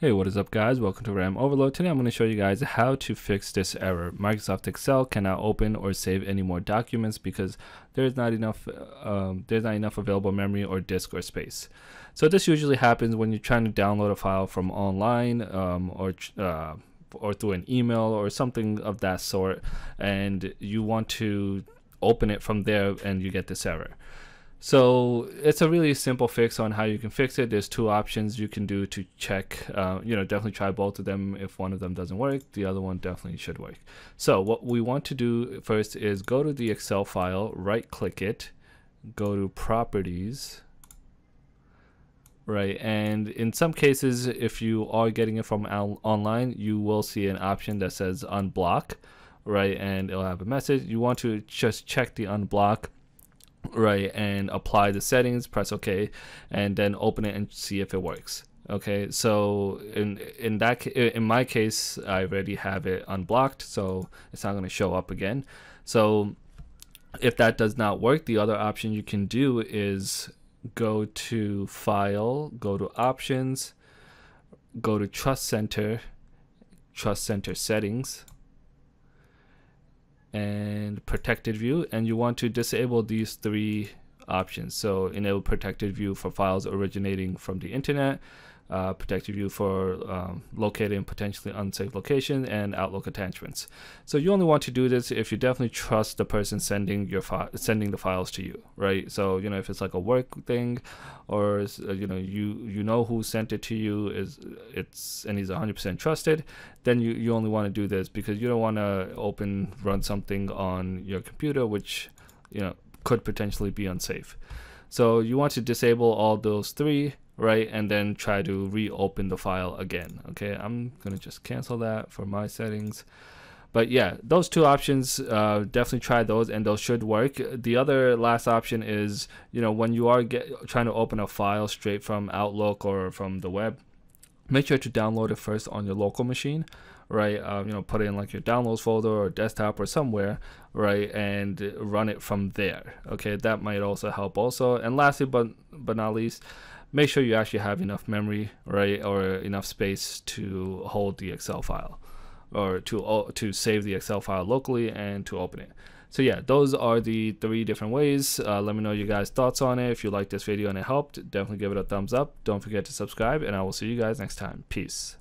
Hey, what is up guys? Welcome to RAM Overload. Today I'm going to show you guys how to fix this error. Microsoft Excel cannot open or save any more documents because there's not enough um, there's not enough available memory or disk or space. So this usually happens when you're trying to download a file from online um, or uh, or through an email or something of that sort and you want to open it from there and you get this error. So it's a really simple fix on how you can fix it. There's two options you can do to check. Uh, you know, definitely try both of them. If one of them doesn't work, the other one definitely should work. So what we want to do first is go to the Excel file, right click it, go to properties, right? And in some cases, if you are getting it from online, you will see an option that says unblock, right? And it'll have a message. You want to just check the unblock right and apply the settings press ok and then open it and see if it works okay? So in in that in my case i already have it unblocked so it's not going to show up again. So if that does not work the other option you can do is go to file go to options go to trust center trust center settings and protected view and you want to disable these three options. So enable protected view for files originating from the internet uh, protected view for um, locating potentially unsafe location and Outlook attachments. So you only want to do this if you definitely trust the person sending your sending the files to you, right? So you know if it's like a work thing, or uh, you know you you know who sent it to you is it's and he's 100% trusted, then you you only want to do this because you don't want to open run something on your computer which you know could potentially be unsafe. So you want to disable all those three right and then try to reopen the file again okay? I'm gonna just cancel that for my settings. But yeah those two options uh, definitely try those and those should work. The other last option is you know when you are get, trying to open a file straight from Outlook or from the web make sure to download it first on your local machine right? Um, you know put it in like your downloads folder or desktop or somewhere right and run it from there okay? That might also help also. And lastly but but not least make sure you actually have enough memory, right, or enough space to hold the Excel file, or to to save the Excel file locally and to open it. So yeah, those are the three different ways. Uh, let me know your guys' thoughts on it. If you like this video and it helped, definitely give it a thumbs up. Don't forget to subscribe, and I will see you guys next time. Peace.